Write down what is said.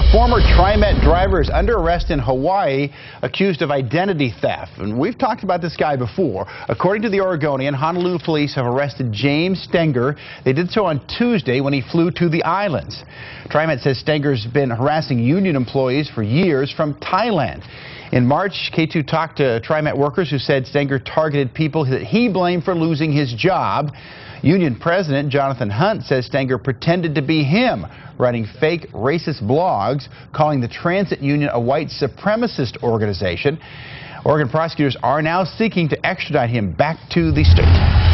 A former TriMet driver is under arrest in Hawaii accused of identity theft. And we've talked about this guy before. According to the Oregonian, Honolulu police have arrested James Stenger. They did so on Tuesday when he flew to the islands. TriMet says Stenger's been harassing union employees for years from Thailand. In March, KATU talked to TriMet workers who said Stenger targeted people that he blamed for losing his job. Union President Jonathan Hunt says Stenger pretended to be him, writing fake racist blogs, calling the transit union a white supremacist organization. Oregon prosecutors are now seeking to extradite him back to the state.